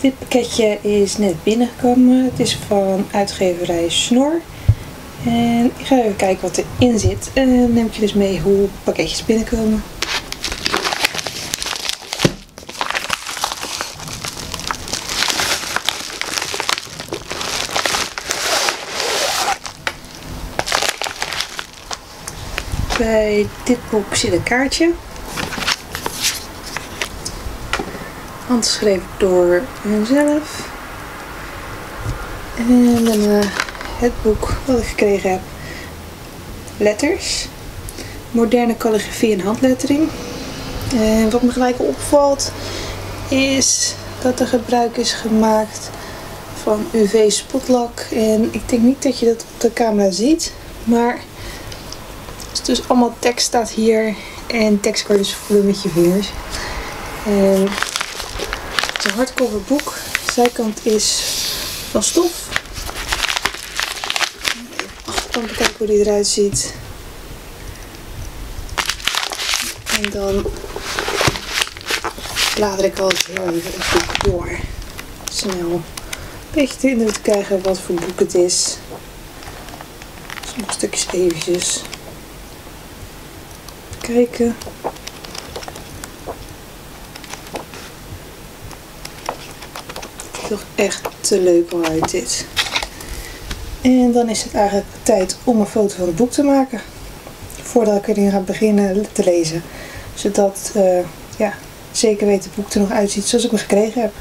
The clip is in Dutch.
Dit pakketje is net binnengekomen. Het is van uitgeverij Snor. En ik ga even kijken wat erin zit. En neem ik je dus mee hoe pakketjes binnenkomen. Bij dit boek zit een kaartje. Handgeschreven door henzelf. En dan het boek wat ik gekregen heb. Letters. Moderne calligrafie en handlettering. En wat me gelijk opvalt is dat er gebruik is gemaakt van UV spotlak. En ik denk niet dat je dat op de camera ziet. Maar dus allemaal tekst staat hier. En tekst kan je dus voelen met je vingers. En het een hardcover boek. De zijkant is van stof. Achterkant bekijken hoe die eruit ziet. En dan blader ik altijd heel even het boek door. Snel. Een beetje te indruk te krijgen wat voor boek het is. Sommige stukjes eventjes kijken. Toch echt te leuk uit dit. En dan is het eigenlijk tijd om een foto van het boek te maken. Voordat ik erin ga beginnen te lezen. Zodat uh, ja, zeker weet het boek er nog uitziet zoals ik me gekregen heb.